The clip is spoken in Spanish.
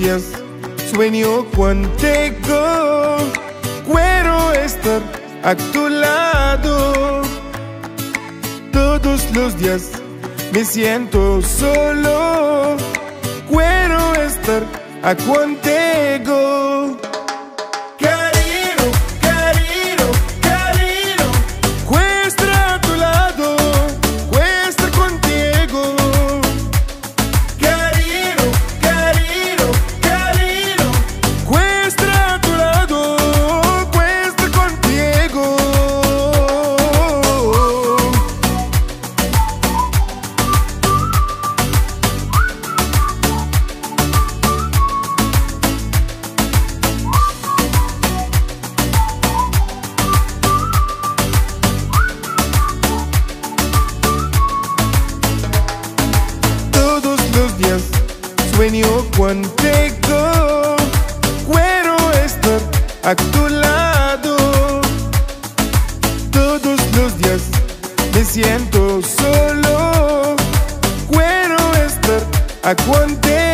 días sueño contigo. Quiero estar a tu lado. Todos los días me siento solo. Quiero estar a contigo. Lado. Todos los días me siento solo. Quiero estar a contigo.